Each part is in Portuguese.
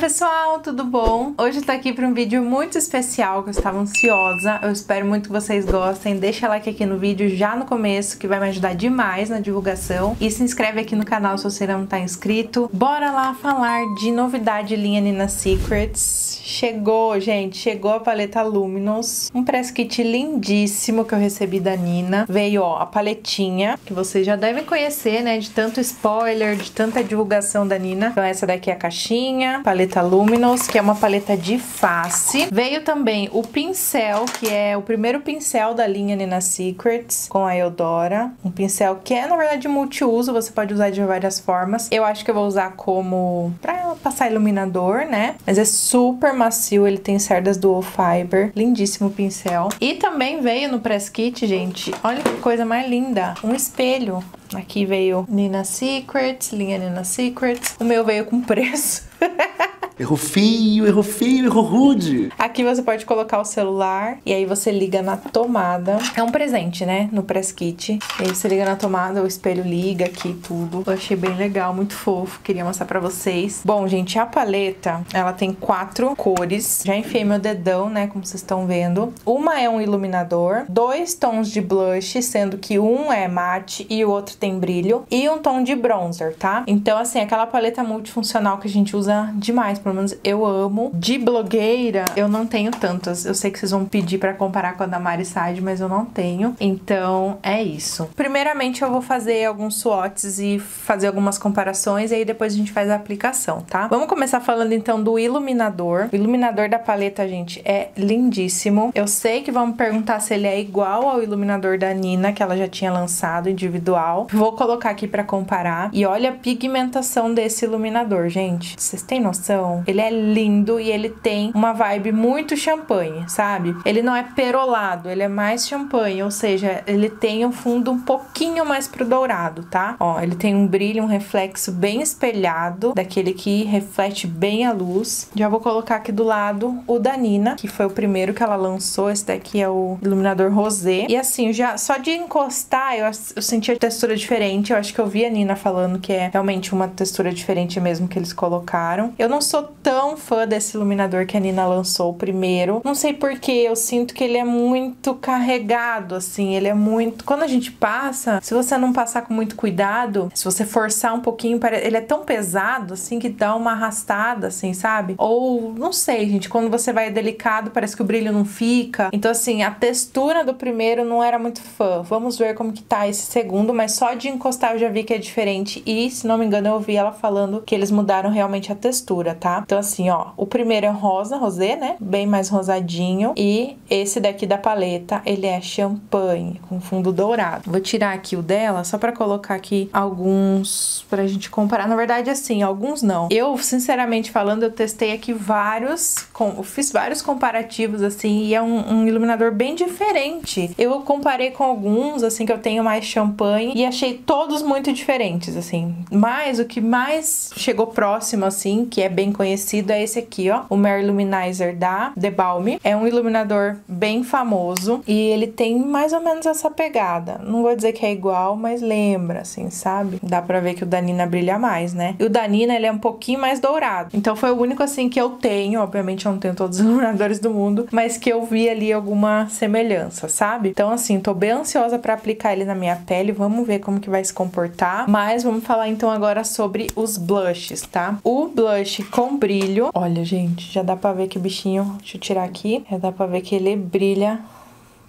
pessoal, tudo bom? Hoje eu tô aqui para um vídeo muito especial que eu estava ansiosa. Eu espero muito que vocês gostem. Deixa like aqui no vídeo já no começo, que vai me ajudar demais na divulgação. E se inscreve aqui no canal se você não tá inscrito. Bora lá falar de novidade linha Nina Secrets. Chegou, gente, chegou a paleta Luminous. Um press kit lindíssimo que eu recebi da Nina. Veio, ó, a paletinha, que vocês já devem conhecer, né, de tanto spoiler, de tanta divulgação da Nina. Então essa daqui é a caixinha, paleta Luminous, que é uma paleta de face. Veio também o pincel, que é o primeiro pincel da linha Nina Secrets, com a Eudora. Um pincel que é, na verdade, multiuso, você pode usar de várias formas. Eu acho que eu vou usar como pra passar iluminador, né? Mas é super macio, ele tem cerdas dual fiber. Lindíssimo pincel. E também veio no press kit, gente, olha que coisa mais linda, um espelho. Aqui veio Nina Secrets, linha Nina Secrets. O meu veio com preço. Errou feio, errou feio, errou rude. Aqui você pode colocar o celular e aí você liga na tomada. É um presente, né? No press kit. E aí você liga na tomada, o espelho liga aqui tudo. Eu achei bem legal, muito fofo. Queria mostrar pra vocês. Bom, gente, a paleta, ela tem quatro cores. Já enfiei meu dedão, né? Como vocês estão vendo. Uma é um iluminador, dois tons de blush, sendo que um é mate e o outro tem brilho. E um tom de bronzer, tá? Então, assim, aquela paleta multifuncional que a gente usa demais pelo menos eu amo. De blogueira, eu não tenho tantas. Eu sei que vocês vão pedir para comparar com a da Mari Side, mas eu não tenho. Então, é isso. Primeiramente, eu vou fazer alguns swatches e fazer algumas comparações, e aí depois a gente faz a aplicação, tá? Vamos começar falando então do iluminador. O iluminador da paleta, gente, é lindíssimo. Eu sei que vão me perguntar se ele é igual ao iluminador da Nina, que ela já tinha lançado individual. Vou colocar aqui para comparar. E olha a pigmentação desse iluminador, gente. Vocês têm noção? Ele é lindo e ele tem uma vibe muito champanhe, sabe? Ele não é perolado, ele é mais champanhe, ou seja, ele tem um fundo um pouquinho mais pro dourado, tá? Ó, ele tem um brilho, um reflexo bem espelhado, daquele que reflete bem a luz. Já vou colocar aqui do lado o da Nina, que foi o primeiro que ela lançou. Esse daqui é o iluminador rosé. E assim, já só de encostar, eu, eu senti a textura diferente. Eu acho que eu vi a Nina falando que é realmente uma textura diferente mesmo que eles colocaram. Eu não sou tão fã desse iluminador que a Nina lançou primeiro. Não sei porquê, eu sinto que ele é muito carregado, assim. Ele é muito. Quando a gente passa, se você não passar com muito cuidado, se você forçar um pouquinho, ele é tão pesado, assim, que dá uma arrastada, assim, sabe? Ou, não sei, gente, quando você vai delicado, parece que o brilho não fica. Então, assim, a textura do primeiro não era muito fã. Vamos ver como que tá esse segundo, mas só de encostar eu já vi que é diferente. E, se não me engano, eu ouvi ela falando que eles mudaram realmente a textura, tá? Então, assim, ó, o primeiro é rosa, rosé, né? Bem mais rosadinho. E esse daqui da paleta, ele é champanhe, com fundo dourado. Vou tirar aqui o dela, só pra colocar aqui alguns pra gente comparar. Na verdade, assim, alguns não. Eu, sinceramente falando, eu testei aqui vários, com, fiz vários comparativos, assim, e é um, um iluminador bem diferente. Eu comparei com alguns, assim, que eu tenho mais champanhe, e achei todos muito diferentes, assim. Mas o que mais chegou próximo, assim, que é bem conhecido, é esse aqui, ó, o Mare Luminizer da The Balm. É um iluminador bem famoso e ele tem mais ou menos essa pegada. Não vou dizer que é igual, mas lembra, assim, sabe? Dá pra ver que o Danina brilha mais, né? E o Danina, ele é um pouquinho mais dourado. Então foi o único, assim, que eu tenho. Obviamente eu não tenho todos os iluminadores do mundo, mas que eu vi ali alguma semelhança, sabe? Então, assim, tô bem ansiosa para aplicar ele na minha pele. Vamos ver como que vai se comportar. Mas vamos falar então agora sobre os blushes, tá? O blush com brilho. Olha, gente, já dá pra ver que o bichinho... Deixa eu tirar aqui. Já dá pra ver que ele brilha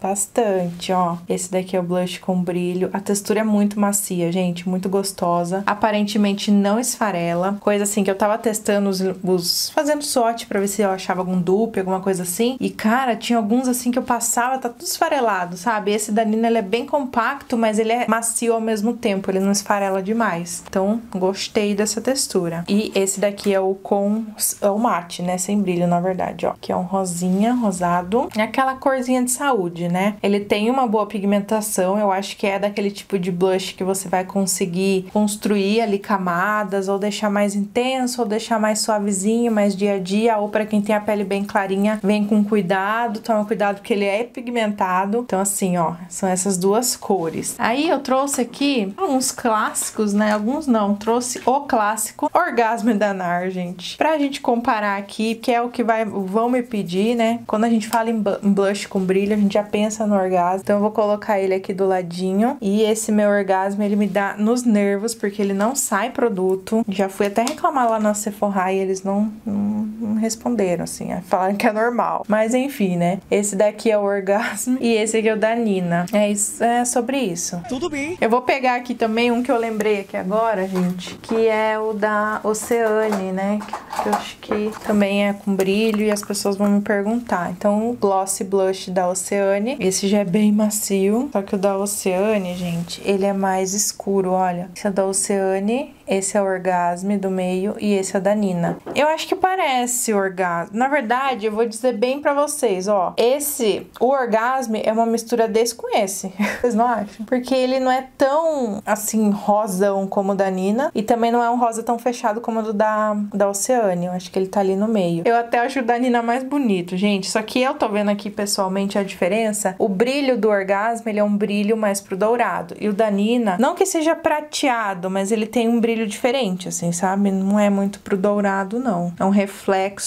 bastante, ó. Esse daqui é o blush com brilho. A textura é muito macia, gente, muito gostosa. Aparentemente não esfarela. Coisa assim que eu tava testando os, os fazendo sorte para ver se eu achava algum dupe, alguma coisa assim. E cara, tinha alguns assim que eu passava, tá tudo esfarelado, sabe? Esse da Nina ele é bem compacto, mas ele é macio ao mesmo tempo, ele não esfarela demais. Então, gostei dessa textura. E esse daqui é o com é o mate, né, sem brilho, na verdade, ó. Que é um rosinha, rosado. É aquela corzinha de saúde, né? Ele tem uma boa pigmentação, eu acho que é daquele tipo de blush que você vai conseguir construir ali camadas, ou deixar mais intenso, ou deixar mais suavezinho, mais dia a dia, ou para quem tem a pele bem clarinha, vem com cuidado, toma cuidado porque ele é pigmentado. Então assim, ó, são essas duas cores. Aí eu trouxe aqui uns clássicos, né? Alguns não, trouxe o clássico Orgasmo da NAR, gente. Pra gente comparar aqui, que é o que vai, vão me pedir, né? Quando a gente fala em blush com brilho, a gente já pensa no orgasmo. Então eu vou colocar ele aqui do ladinho. E esse meu orgasmo, ele me dá nos nervos, porque ele não sai produto. Já fui até reclamar lá na Sephora e eles não, não, responderam, assim. Falaram que é normal. Mas enfim, né? Esse daqui é o orgasmo e esse aqui é o da Nina. É, isso, é sobre isso. Tudo bem. Eu vou pegar aqui também um que eu lembrei aqui agora, gente, que é o da Oceane, né? Que eu acho que também é com brilho e as pessoas vão me perguntar. Então, o Glossy Blush da Oceane. Esse já é bem macio, só que o da Oceane, gente, ele é mais escuro, olha. Esse é da Oceane esse é o orgasme do meio e esse é da Nina. Eu acho que parece orgasmo. Na verdade, eu vou dizer bem para vocês, ó. Esse, o orgasme é uma mistura desse com esse. Vocês não acham? Porque ele não é tão assim rosão como o da Nina e também não é um rosa tão fechado como o da da Oceane. Eu acho que ele tá ali no meio. Eu até acho o da Nina mais bonito, gente. Só que eu tô vendo aqui pessoalmente a diferença. O brilho do orgasmo, ele é um brilho mais pro dourado. E o da Nina, não que seja prateado, mas ele tem um brilho diferente, assim, sabe? Não é muito pro dourado, não. É um reflexo,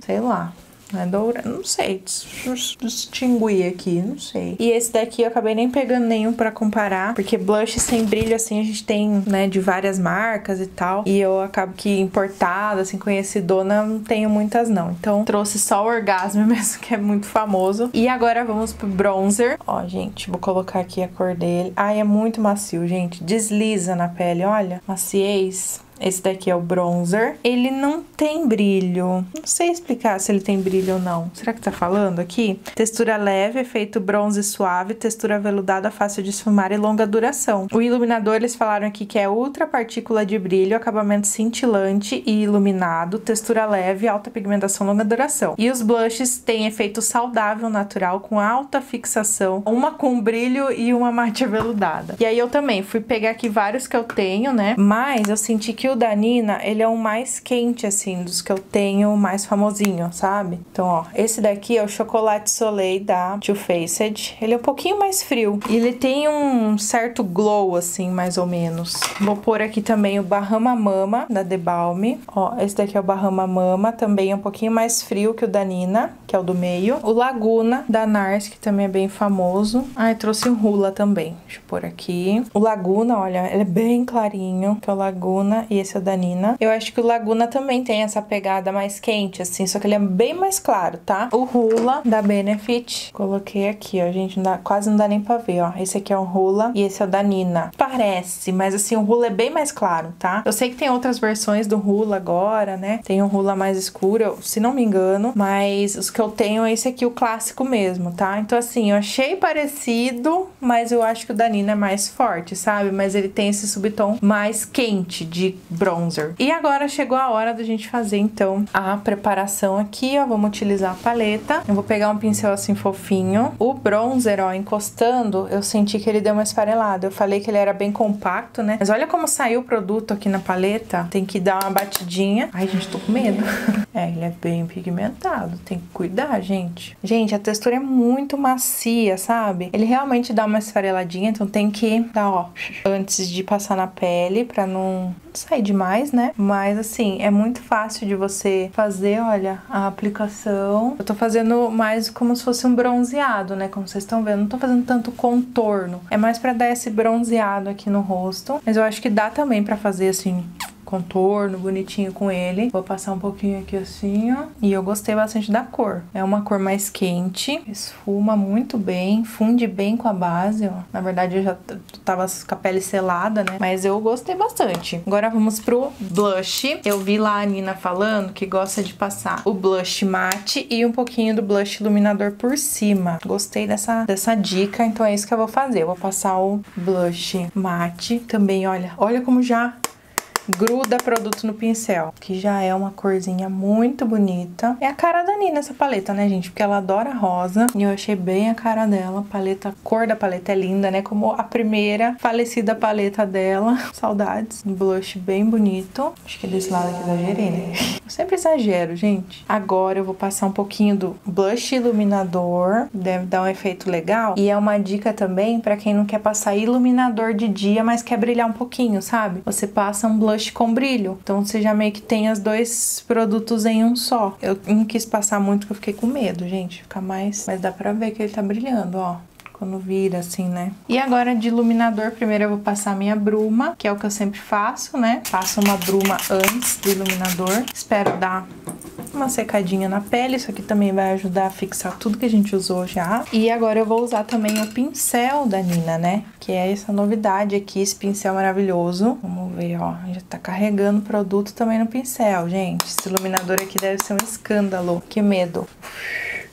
sei lá. Não é dourado, não sei distinguir aqui, não sei. E esse daqui eu acabei nem pegando nenhum para comparar, porque blush sem brilho assim a gente tem, né, de várias marcas e tal. E eu acabo que importada, assim, conhecidona, não tenho muitas não. Então trouxe só o Orgasmo mesmo, que é muito famoso. E agora vamos pro bronzer. Ó, gente, vou colocar aqui a cor dele. Ai, é muito macio, gente. Desliza na pele, olha. Maciez. Esse daqui é o bronzer. Ele não tem brilho. Não sei explicar se ele tem brilho ou não. Será que tá falando aqui? Textura leve, efeito bronze suave, textura veludada, fácil de esfumar e longa duração. O iluminador, eles falaram aqui que é ultra partícula de brilho, acabamento cintilante e iluminado, textura leve, alta pigmentação, longa duração. E os blushes têm efeito saudável, natural, com alta fixação, uma com brilho e uma mate aveludada. E aí eu também fui pegar aqui vários que eu tenho, né? Mas eu senti que o da Nina, ele é o mais quente, assim, dos que eu tenho, mais famosinho, sabe? Então, ó, esse daqui é o Chocolate Soleil da Too Faced. Ele é um pouquinho mais frio. E ele tem um certo glow, assim, mais ou menos. Vou pôr aqui também o Bahama Mama, da The Balm. Ó, esse daqui é o Bahama Mama, também é um pouquinho mais frio que o da Nina, que é o do meio. O Laguna, da Nars, que também é bem famoso. Ah, eu trouxe o Rula também. Deixa eu pôr aqui. O Laguna, olha, ele é bem clarinho, que é o Laguna. E esse é o da Nina. Eu acho que o Laguna também tem essa pegada mais quente, assim, só que ele é bem mais claro, tá? O Rula da Benefit, coloquei aqui, ó, gente, não dá, quase não dá nem pra ver, ó. Esse aqui é o Rula e esse é o da Nina. Parece, mas assim, o Rula é bem mais claro, tá? Eu sei que tem outras versões do Rula agora, né? Tem um Rula mais escuro, se não me engano, mas os que eu tenho é esse aqui, o clássico mesmo, tá? Então, assim, eu achei parecido, mas eu acho que o da Nina é mais forte, sabe? Mas ele tem esse subtom mais quente de bronzer. E agora chegou a hora da gente fazer então a preparação aqui, ó. Vamos utilizar a paleta. Eu vou pegar um pincel assim fofinho. O bronzer, ó, encostando, eu senti que ele deu uma esfarelada. Eu falei que ele era bem compacto, né? Mas olha como saiu o produto aqui na paleta. Tem que dar uma batidinha. Ai, gente, tô com medo. é, ele é bem pigmentado. Tem que cuidar, gente. Gente, a textura é muito macia, sabe? Ele realmente dá uma esfareladinha, então tem que dar, ó, antes de passar na pele pra não sair demais, né? Mas assim, é muito fácil de você fazer, olha, a aplicação. Eu tô fazendo mais como se fosse um bronzeado, né? Como vocês estão vendo, não tô fazendo tanto contorno. É mais para dar esse bronzeado aqui no rosto, mas eu acho que dá também para fazer assim contorno bonitinho com ele. Vou passar um pouquinho aqui assim, ó. E eu gostei bastante da cor. É uma cor mais quente, esfuma muito bem, funde bem com a base, ó. Na verdade eu já tava com a pele selada, né? Mas eu gostei bastante. Agora vamos pro blush. Eu vi lá a Nina falando que gosta de passar o blush mate e um pouquinho do blush iluminador por cima. Gostei dessa, dessa dica, então é isso que eu vou fazer. Eu vou passar o blush mate também, olha. Olha como já gruda produto no pincel, que já é uma corzinha muito bonita. É a cara da Nina essa paleta, né, gente? Porque ela adora rosa e eu achei bem a cara dela. A paleta, a cor da paleta é linda, né? Como a primeira falecida paleta dela. Saudades. Um blush bem bonito. Acho que desse lado aqui exagerei, né? Eu sempre exagero, gente. Agora eu vou passar um pouquinho do blush iluminador. Deve dar um efeito legal. E é uma dica também para quem não quer passar iluminador de dia, mas quer brilhar um pouquinho, sabe? Você passa um blush com brilho. Então você já meio que tem os dois produtos em um só. Eu não quis passar muito porque eu fiquei com medo, gente. Ficar mais. Mas dá pra ver que ele tá brilhando, ó quando vira assim, né? E agora de iluminador, primeiro eu vou passar minha bruma, que é o que eu sempre faço, né? Passo uma bruma antes do iluminador. Espero dar uma secadinha na pele, isso aqui também vai ajudar a fixar tudo que a gente usou já. E agora eu vou usar também o pincel da Nina, né? Que é essa novidade aqui, esse pincel maravilhoso. Vamos ver, ó, já tá carregando produto também no pincel, gente. Esse iluminador aqui deve ser um escândalo. Que medo.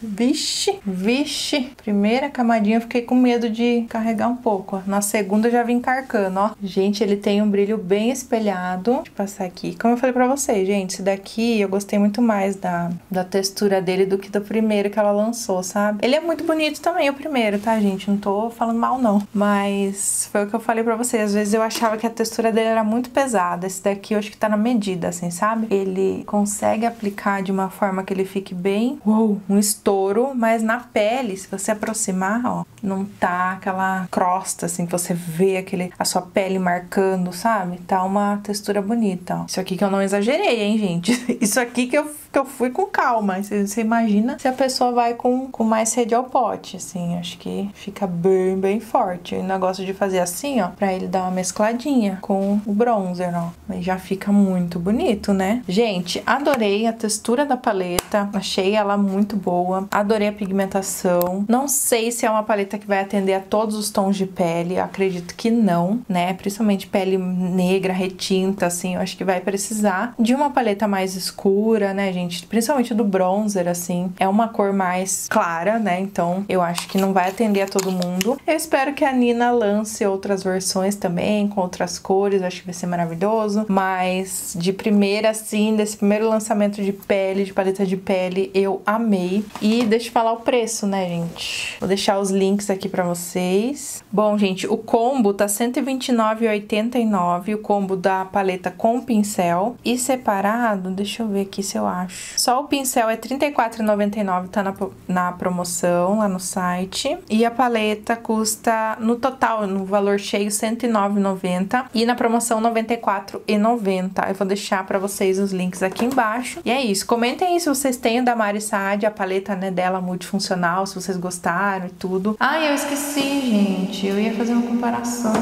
Vixe, vixe. Primeira camadinha eu fiquei com medo de carregar um pouco. Na segunda eu já vim carcando, ó. Gente, ele tem um brilho bem espelhado. Deixa eu passar aqui. Como eu falei pra vocês, gente, esse daqui eu gostei muito mais da, da textura dele do que do primeiro que ela lançou, sabe? Ele é muito bonito também, o primeiro, tá, gente? Não tô falando mal, não. Mas foi o que eu falei pra vocês. Às vezes eu achava que a textura dele era muito pesada. Esse daqui eu acho que tá na medida, assim, sabe? Ele consegue aplicar de uma forma que ele fique bem... Uou! Um estouro, mas na pele, se você aproximar, ó, não tá aquela crosta, assim, que você vê aquele, a sua pele marcando, sabe? Tá uma textura bonita, ó. Isso aqui que eu não exagerei, hein, gente? Isso aqui que eu que eu fui com calma. Você, você imagina se a pessoa vai com, com mais sede ao pote, assim. Acho que fica bem, bem forte. O negócio de fazer assim, ó, pra ele dar uma mescladinha com o bronzer, ó. Mas já fica muito bonito, né? Gente, adorei a textura da paleta. Achei ela muito boa. Adorei a pigmentação. Não sei se é uma paleta que vai atender a todos os tons de pele. acredito que não, né? Principalmente pele negra, retinta, assim. Eu acho que vai precisar de uma paleta mais escura, né, gente? principalmente do bronzer, assim, é uma cor mais clara, né? Então eu acho que não vai atender a todo mundo. Eu espero que a Nina lance outras versões também, com outras cores, acho que vai ser maravilhoso. Mas de primeira, assim, desse primeiro lançamento de pele, de paleta de pele, eu amei. E deixa eu falar o preço, né, gente? Vou deixar os links aqui pra vocês. Bom, gente, o combo tá R$129,89, o combo da paleta com pincel. E separado, deixa eu ver aqui se eu acho. Só o pincel é R$34,99, tá na, na promoção lá no site. E a paleta custa, no total, no valor cheio, R$109,90. E na promoção, R$94,90. Eu vou deixar pra vocês os links aqui embaixo. E é isso. Comentem aí se vocês têm o da Mari Saad, a paleta né, dela multifuncional, se vocês gostaram e tudo. Ai, eu esqueci, gente. Eu ia fazer uma comparação.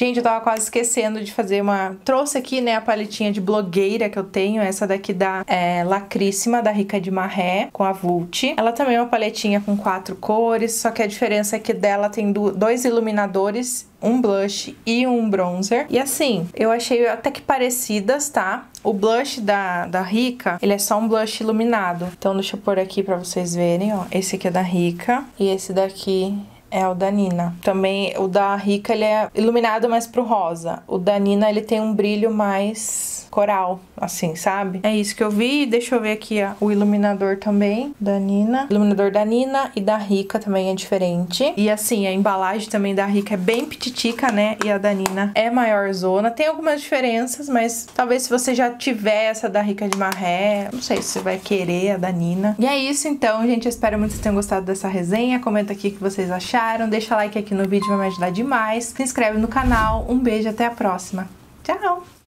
Gente, eu tava quase esquecendo de fazer uma... Trouxe aqui, né, a paletinha de blogueira que eu tenho. Essa daqui da é, Lacríssima, da Rica de Marré, com a Vult. Ela também é uma paletinha com quatro cores, só que a diferença é que dela tem dois iluminadores um blush e um bronzer. E assim, eu achei até que parecidas, tá? O blush da, da Rica, ele é só um blush iluminado. Então deixa eu pôr aqui pra vocês verem, ó. Esse aqui é da Rica e esse daqui é o da Nina. Também o da Rica ele é iluminado mais pro rosa. O da Nina ele tem um brilho mais coral, assim, sabe? É isso que eu vi. Deixa eu ver aqui ó, o iluminador também da Nina. O iluminador da Nina e da Rica também é diferente. E assim, a embalagem também da Rica é bem pititica, né? E a da Nina é maior zona. Tem algumas diferenças, mas talvez se você já tiver essa da Rica de Marré, não sei se você vai querer a da Nina. E é isso então, gente. Espero muito que vocês tenham gostado dessa resenha. Comenta aqui o que vocês acharam. Deixa like aqui no vídeo, vai me ajudar demais. Se inscreve no canal. Um beijo, até a próxima. Tchau!